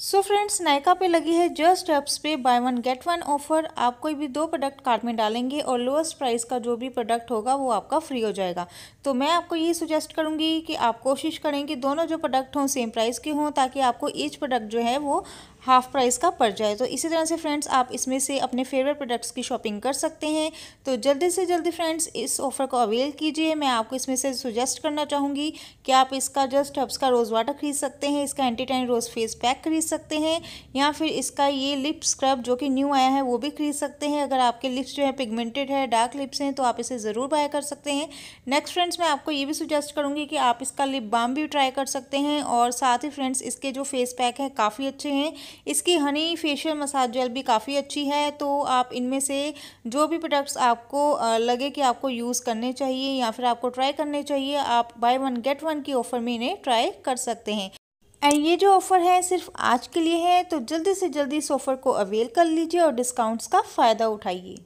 So friends Nykaa पे लगी है जस्ट एप्स पे buy one get one offer आप कोई भी दो प्रोडक्ट कार्ट में डालेंगे और लोएस्ट प्राइस का जो भी प्रोडक्ट होगा वो आपका फ्री हो जाएगा। तो मैं आपको ये सुजेस्ट करूँगी कि आप कोशिश करें कि दोनों जो प्रोडक्ट हों सेम प्राइस के हों, ताकि आपको ईच प्रोडक्ट जो है वो हाफ़ प्राइस का पड़ जाए। तो इसी तरह से फ्रेंड्स, आप इसमें से अपने फेवरेट प्रोडक्ट्स की शॉपिंग कर सकते हैं। तो जल्दी से जल्दी फ्रेंड्स, इस ऑफ़र को अवेल कीजिए। मैं आपको इसमें से सुजेस्ट करना चाहूँगी कि आप इसका जस्ट हब्स का रोज़ वाटर खरीद सकते हैं, इसका एंटी टाइन रोज़ फेस पैक खरीद सकते हैं, या फिर इसका ये लिप स्क्रब जो कि न्यू आया है, वो भी खरीद सकते हैं। अगर आपके लिप्स जो है पिगमेंटेड है डार्क लिप्स हैं तो आप इसे ज़रूर बाय कर सकते हैं। नेक्स्ट फ्रेंड्स, मैं आपको ये भी सुजेस्ट करूँगी कि आप इसका लिप बाम भी ट्राई कर सकते हैं। और साथ ही फ्रेंड्स, इसके जो फेस पैक हैं, काफ़ी अच्छे हैं। इसकी हनी फेशियल मसाज जेल भी काफ़ी अच्छी है तो आप इनमें से जो भी प्रोडक्ट्स आपको लगे कि आपको यूज़ करने चाहिए या फिर आपको ट्राई करने चाहिए, आप बाय वन गेट वन की ऑफ़र में इन्हें ट्राई कर सकते हैं। एंड ये जो ऑफ़र है सिर्फ़ आज के लिए है तो जल्दी से जल्दी इस ऑफ़र को अवेल कर लीजिए और डिस्काउंट्स का फ़ायदा उठाइए।